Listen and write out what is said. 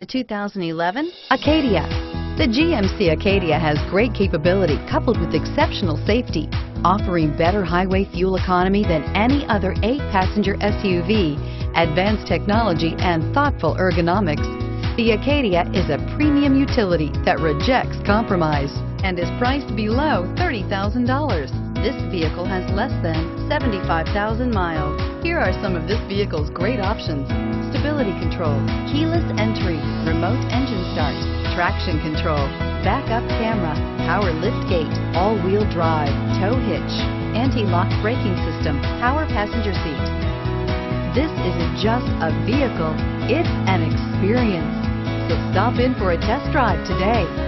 The 2011 Acadia. The GMC Acadia has great capability coupled with exceptional safety, offering better highway fuel economy than any other eight-passenger SUV, advanced technology, and thoughtful ergonomics. The Acadia is a premium utility that rejects compromise and is priced below $30,000. This vehicle has less than 75,000 miles. Here are some of this vehicle's great options stability control, keyless entry, remote engine start, traction control, backup camera, power lift gate, all-wheel drive, tow hitch, anti-lock braking system, power passenger seat. This isn't just a vehicle, it's an experience. So stop in for a test drive today.